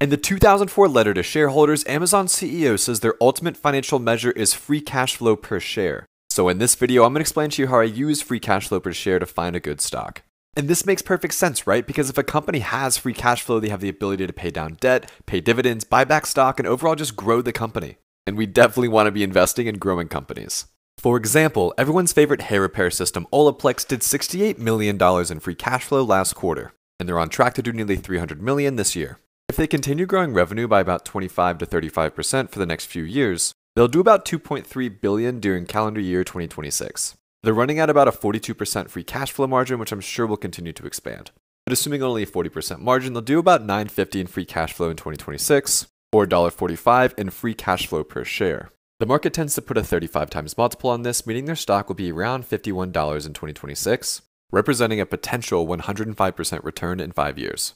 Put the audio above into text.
In the 2004 letter to shareholders, Amazon CEO says their ultimate financial measure is free cash flow per share. So in this video, I'm going to explain to you how I use free cash flow per share to find a good stock. And this makes perfect sense, right? Because if a company has free cash flow, they have the ability to pay down debt, pay dividends, buy back stock, and overall just grow the company. And we definitely want to be investing in growing companies. For example, everyone's favorite hair repair system, Olaplex, did $68 million in free cash flow last quarter, and they're on track to do nearly 300 million this year. If they continue growing revenue by about 25 to 35% for the next few years, they'll do about 2.3 billion during calendar year 2026. They're running at about a 42% free cash flow margin, which I'm sure will continue to expand. But assuming only a 40% margin, they'll do about 950 in free cash flow in 2026 or $1.45 in free cash flow per share. The market tends to put a 35 times multiple on this, meaning their stock will be around $51 in 2026, representing a potential 105% return in 5 years.